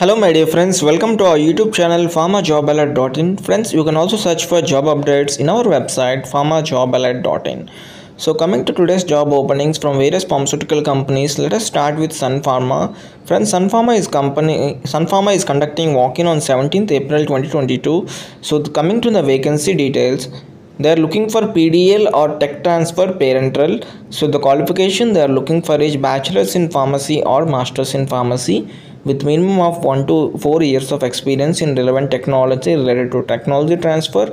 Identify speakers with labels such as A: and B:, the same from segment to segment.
A: Hello, my dear friends. Welcome to our YouTube channel pharmajobalert.in. Friends, you can also search for job updates in our website pharmajobalert.in. So, coming to today's job openings from various pharmaceutical companies, let us start with Sun Pharma. Friends, Sun Pharma is company. Sun Pharma is conducting walk-in on 17th April 2022. So, coming to the vacancy details, they are looking for PDL or tech transfer parenteral. So, the qualification they are looking for is bachelor's in pharmacy or master's in pharmacy with minimum of 1 to 4 years of experience in relevant technology related to technology transfer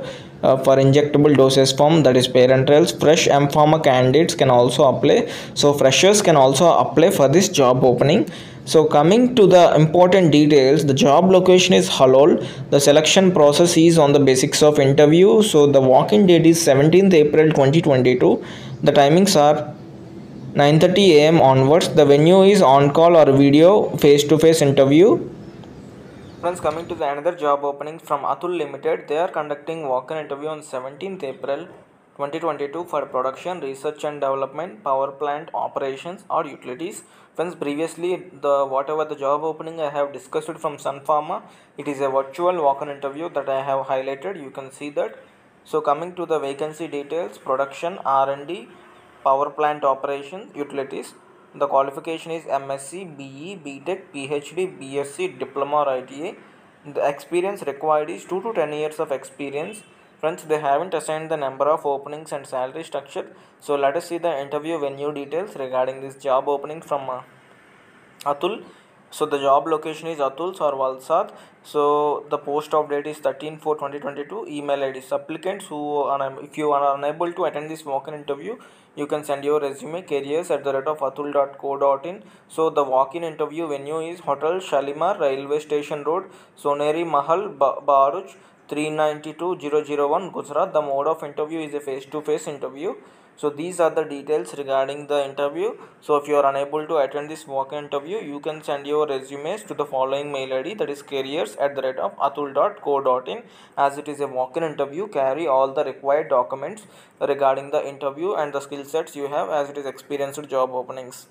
A: uh, for injectable dosage form that is parenterals fresh m pharma candidates can also apply. So freshers can also apply for this job opening. So coming to the important details the job location is halol. The selection process is on the basics of interview. So the walk-in date is 17th april 2022 the timings are 9:30 a.m. onwards. The venue is on call or video face-to-face interview. Friends, coming to the another job opening from Atul Limited, they are conducting walk-in interview on 17th April 2022 for production, research and development, power plant operations or utilities. Friends, previously the whatever the job opening I have discussed from Sun Pharma, it is a virtual walk-in interview that I have highlighted. You can see that. So coming to the vacancy details, production, R&D, power plant operations, utilities. The qualification is MSc, BE, BTech, PhD, BSc, Diploma or ITI. The experience required is 2 to 10 years of experience. Friends, they haven't assigned the number of openings and salary structure. So let us see the interview venue details regarding this job opening from uh, Atul. So the job location is Atul's or Valsad. So the post of date is 13 4 2022. Email ID supplicants who are if you are unable to attend this walk-in interview, you can send your resume careers at the rate of atul.co.in. So the walk-in interview venue is Hotel Shalimar Railway Station Road, Soneri Mahal, ba- Bharuch 392001 Gujarat. The mode of interview is a face-to-face interview. So these are the details regarding the interview. So if you are unable to attend this walk-in interview, you can send your resumes to the following mail ID that is careers at the rate of atul.co.in. As it is a walk-in interview, carry all the required documents regarding the interview and the skill sets you have as it is experienced job openings.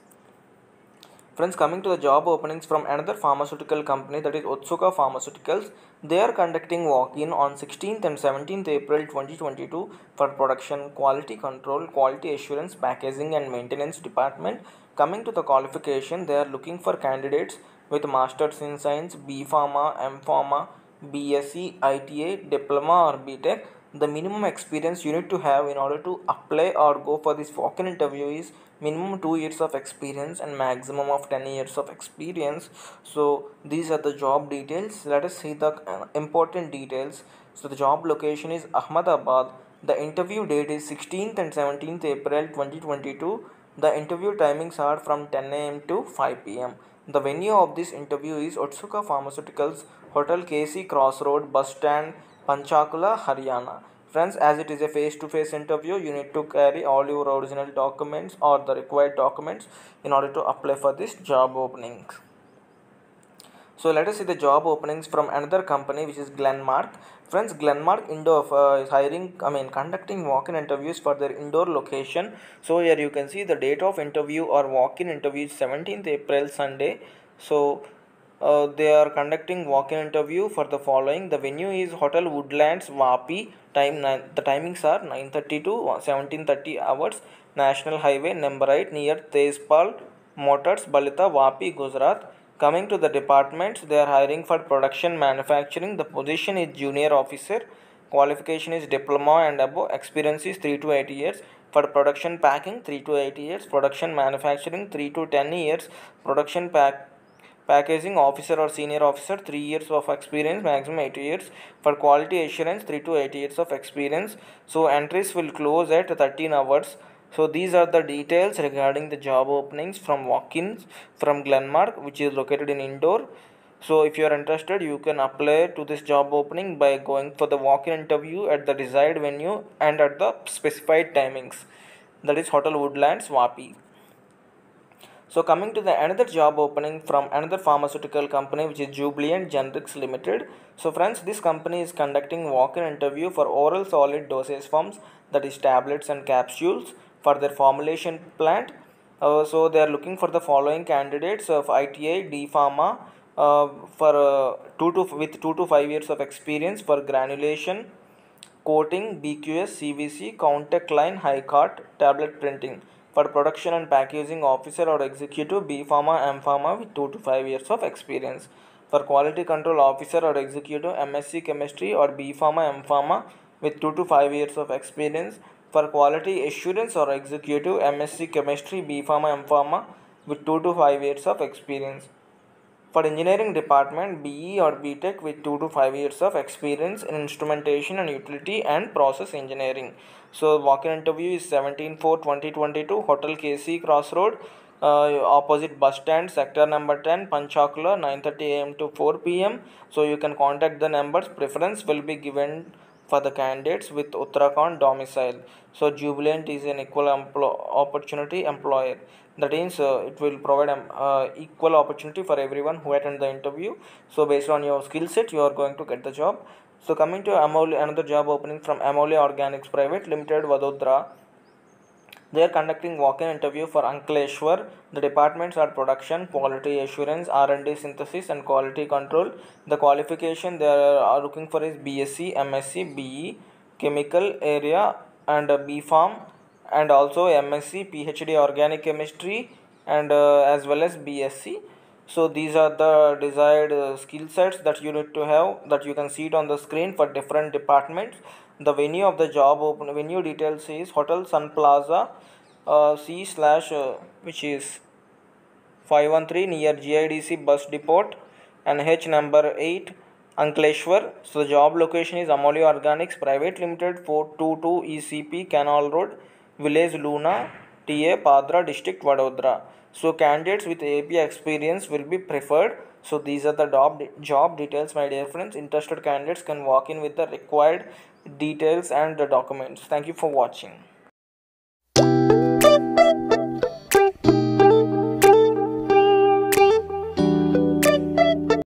A: Friends, coming to the job openings from another pharmaceutical company that is Otsuka Pharmaceuticals, they are conducting walk-in on 16th and 17th April 2022 for production, quality control, quality assurance, packaging and maintenance department. Coming to the qualification, they are looking for candidates with masters in science, B Pharma, M Pharma, BSc, ITI, diploma or BTech the minimum experience you need to have in order to apply or go for this walk-in interview is minimum 2 years of experience and maximum of 10 years of experience. So these are the job details. Let us see the uh, important details. So the job location is ahmedabad. The interview date is 16th and 17th april 2022 the interview timings are from 10 am to 5 pm the venue of this interview is otsuka pharmaceuticals hotel kc crossroad bus stand Panchakula, Haryana. Friends, as it is a face-to-face interview, you need to carry all your original documents or the required documents in order to apply for this job opening. So let us see the job openings from another company which is Glenmark. Friends, Glenmark Indore uh, is hiring, I mean, conducting walk-in interviews for their Indore location. So here you can see the date of interview or walk-in interview is 17th April Sunday. So uh, they are conducting walk-in interview for the following. The venue is hotel woodlands vapi time the timings are 9:30 to 17:30 hours. National highway number 8 near tezpal motors balitha vapi gujarat. Coming to the departments they are hiring for production manufacturing. The position is junior officer. Qualification is diploma and above. Experience is 3 to 8 years. For production packing 3 to 8 years. Production manufacturing 3 to 10 years. Production pack packaging officer or senior officer 3 years of experience maximum 8 years. For quality assurance 3 to 8 years of experience. So entries will close at 13 hours. So these are the details regarding the job openings from walk-ins from glenmark which is located in Indore. So if you are interested you can apply to this job opening by going for the walk-in interview at the desired venue and at the specified timings. That is hotel woodlands vapi so coming to the another job opening from another pharmaceutical company which is Jubilant Generics Limited. So friends, this company is conducting walk-in interview for oral solid dosage forms that is tablets and capsules for their formulation plant. Uh, so they are looking for the following candidates of ITI, D Pharma, uh, for uh, 2 to with 2 to 5 years of experience for granulation coating bqs cvc contact line high cart tablet printing for production and packaging officer or executive b pharma m pharma with 2 to 5 years of experience. For quality control officer or executive msc chemistry or b pharma m pharma with 2 to 5 years of experience. For quality assurance or executive msc chemistry b pharma m pharma with 2 to 5 years of experience for engineering department BE or BTech with 2 to 5 years of experience in instrumentation and utility and process engineering. So walk-in interview is 17 4 2022 Hotel KC Crossroad uh, opposite bus stand sector number 10 Panchakula 9:30 am to 4 pm. So you can contact the numbers preference will be given for the candidates with Uttarakhand domicile. So Jubilant is an equal opportunity employer. That means uh, it will provide um, uh, equal opportunity for everyone who attend the interview. So based on your skill set, you are going to get the job. So coming to Amoli, another job opening from Amoli Organics Private Limited, Vadodara. They are conducting walk-in interview for Ankleshwar. The departments are production, quality assurance, R&D synthesis and quality control. The qualification they are looking for is BSc, MSc, BE, chemical area and B Pharm and also MSc, PhD organic chemistry and uh, as well as BSc. So these are the desired uh, skill sets that you need to have that you can see it on the screen for different departments. The venue of the job open venue details is hotel sun plaza uh, c slash uh, which is 513 near gidc bus depot and h number 8 ankleshwar. So the job location is amoli organics private limited 422 ecp canal road village luna ta padra district vadodara so candidates with ap experience will be preferred. So these are the job, job details my dear friends. Interested candidates can walk in with the required details and the documents. Thank you for watching